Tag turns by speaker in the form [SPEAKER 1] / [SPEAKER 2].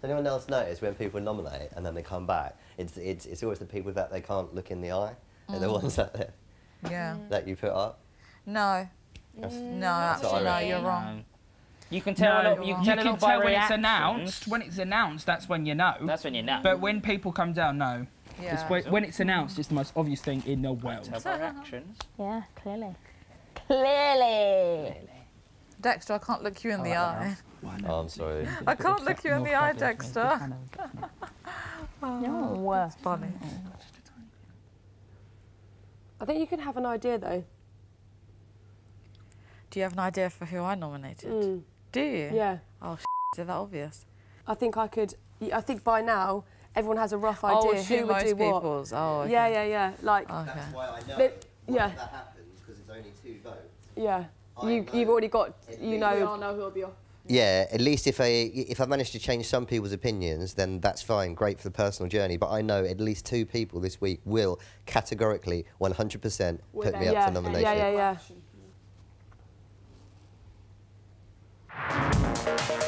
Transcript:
[SPEAKER 1] Does anyone else notice when people nominate and then they come back, it's, it's, it's always the people that they can't look in the eye, and the ones that, they-
[SPEAKER 2] Yeah. Mm.
[SPEAKER 1] that you put up?
[SPEAKER 2] No.
[SPEAKER 1] That's-
[SPEAKER 2] No, actually, no, you're wrong.
[SPEAKER 3] You can tell.
[SPEAKER 4] No,
[SPEAKER 3] a lot, you can tell, a
[SPEAKER 4] can
[SPEAKER 3] by
[SPEAKER 4] tell when it's announced. When it's announced, that's when you know.
[SPEAKER 3] That's when you know.
[SPEAKER 4] But when people come down, no.
[SPEAKER 2] Yeah.
[SPEAKER 4] It's when, when it's announced, it's the most obvious thing in the world.
[SPEAKER 3] Tell by reactions.
[SPEAKER 5] Yeah, clearly. Clearly.
[SPEAKER 2] Dexter, I can't look you in the eye.
[SPEAKER 1] Oh, I'm sorry.
[SPEAKER 2] I can't look you in the eye, Dexter.
[SPEAKER 5] No.
[SPEAKER 2] It's funny.
[SPEAKER 6] I think you can have an idea though.
[SPEAKER 2] Do you have an idea for who I nominated?
[SPEAKER 6] Mm,
[SPEAKER 2] Do you?
[SPEAKER 6] yeah.
[SPEAKER 2] Oh, is it that obvious?
[SPEAKER 6] I think I could. I think by now everyone has a rough
[SPEAKER 2] oh,
[SPEAKER 6] idea
[SPEAKER 2] shoot
[SPEAKER 6] who would
[SPEAKER 2] most
[SPEAKER 6] do what.
[SPEAKER 2] people's. Oh, okay.
[SPEAKER 6] Yeah, yeah, yeah. Like,
[SPEAKER 2] Okay.
[SPEAKER 1] why I know
[SPEAKER 6] But- yeah.
[SPEAKER 1] That happens, because it's only two votes.
[SPEAKER 6] yeah.
[SPEAKER 1] I
[SPEAKER 6] You,
[SPEAKER 1] know
[SPEAKER 6] you've already got.
[SPEAKER 1] at
[SPEAKER 6] You
[SPEAKER 1] least-
[SPEAKER 6] know.
[SPEAKER 7] know who'll be off.
[SPEAKER 1] Yeah, at least if I if I manage to change some people's opinions, then that's fine, great for the personal journey. But I know at least two people this week will categorically 100% put me up
[SPEAKER 6] yeah,
[SPEAKER 1] for nomination.
[SPEAKER 6] yeah, yeah, yeah.
[SPEAKER 7] Action.